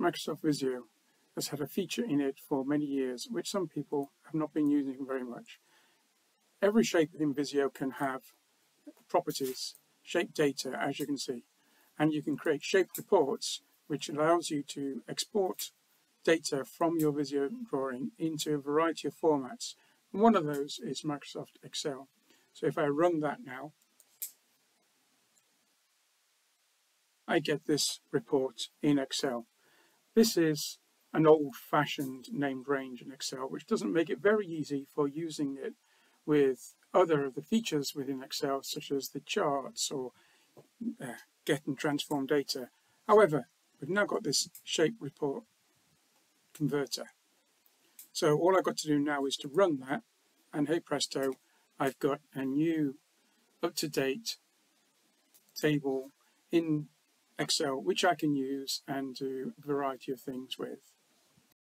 Microsoft Visio has had a feature in it for many years, which some people have not been using very much. Every shape within Visio can have properties, shape data, as you can see, and you can create shape reports, which allows you to export data from your Visio drawing into a variety of formats. And one of those is Microsoft Excel. So if I run that now, I get this report in Excel. This is an old-fashioned named range in Excel, which doesn't make it very easy for using it with other of the features within Excel, such as the charts or uh, get and transform data. However, we've now got this shape report converter. So all I've got to do now is to run that, and hey presto, I've got a new up-to-date table in Excel, which I can use and do a variety of things with.